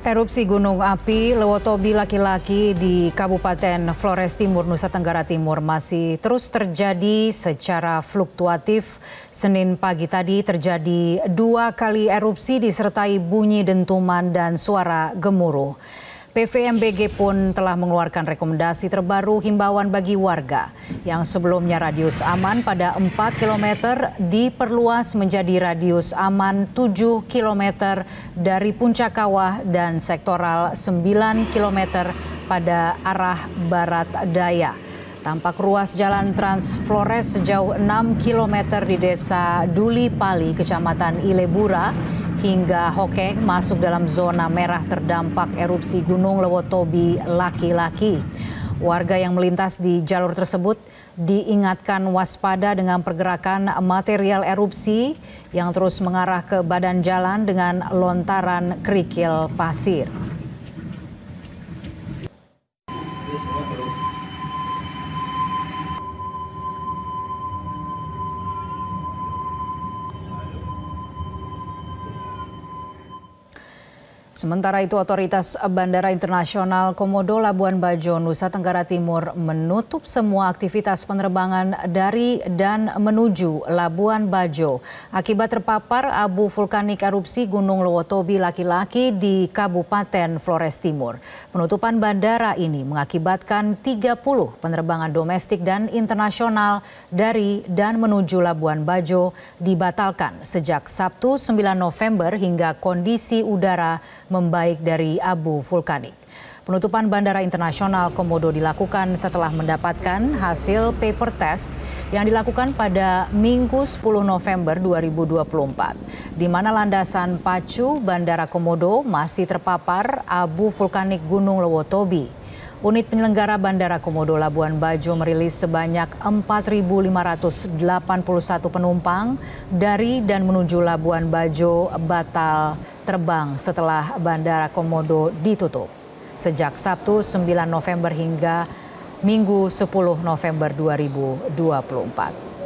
Erupsi gunung api Lewotobi laki-laki di Kabupaten Flores Timur, Nusa Tenggara Timur masih terus terjadi secara fluktuatif. Senin pagi tadi terjadi dua kali erupsi disertai bunyi dentuman dan suara gemuruh. Pvmbg pun telah mengeluarkan rekomendasi terbaru himbauan bagi warga yang sebelumnya radius aman pada 4 km diperluas menjadi radius aman 7 km dari puncak kawah dan sektoral 9 km pada arah barat daya. Tampak ruas jalan Trans Flores sejauh 6 km di desa Duli Pali, Kecamatan Ilebura, hingga Hokeng masuk dalam zona merah terdampak erupsi Gunung Lewotobi laki-laki. Warga yang melintas di jalur tersebut diingatkan waspada dengan pergerakan material erupsi yang terus mengarah ke badan jalan dengan lontaran kerikil pasir. Sementara itu, Otoritas Bandara Internasional Komodo Labuan Bajo, Nusa Tenggara Timur menutup semua aktivitas penerbangan dari dan menuju Labuan Bajo akibat terpapar abu vulkanik erupsi Gunung Lewotobi laki-laki di Kabupaten Flores Timur. Penutupan bandara ini mengakibatkan 30 penerbangan domestik dan internasional dari dan menuju Labuan Bajo dibatalkan sejak Sabtu 9 November hingga kondisi udara membaik dari abu vulkanik. Penutupan Bandara Internasional Komodo dilakukan setelah mendapatkan hasil paper test yang dilakukan pada Minggu 10 November 2024, di mana landasan pacu Bandara Komodo masih terpapar abu vulkanik Gunung Lewotobi. Unit penyelenggara Bandara Komodo Labuan Bajo merilis sebanyak 4.581 penumpang dari dan menuju Labuan Bajo batal terbang setelah Bandara Komodo ditutup sejak Sabtu 9 November hingga Minggu 10 November 2024.